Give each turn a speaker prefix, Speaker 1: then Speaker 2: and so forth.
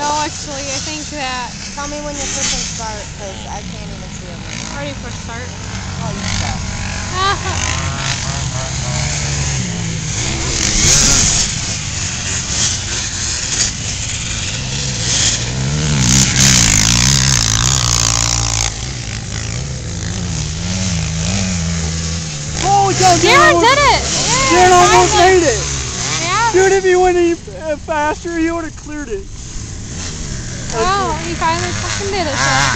Speaker 1: No, actually, I think that.
Speaker 2: Tell me when you're pushing start, because I can't even see it.
Speaker 1: Ready for start.
Speaker 2: Oh, you start.
Speaker 3: Holy cow,
Speaker 1: Darren
Speaker 3: almost,
Speaker 1: did it!
Speaker 3: Darren almost
Speaker 1: finally.
Speaker 3: made it!
Speaker 1: Yeah.
Speaker 3: Dude, if you went any uh, faster, you would have cleared it.
Speaker 1: Oh, he finally fucking did it. So.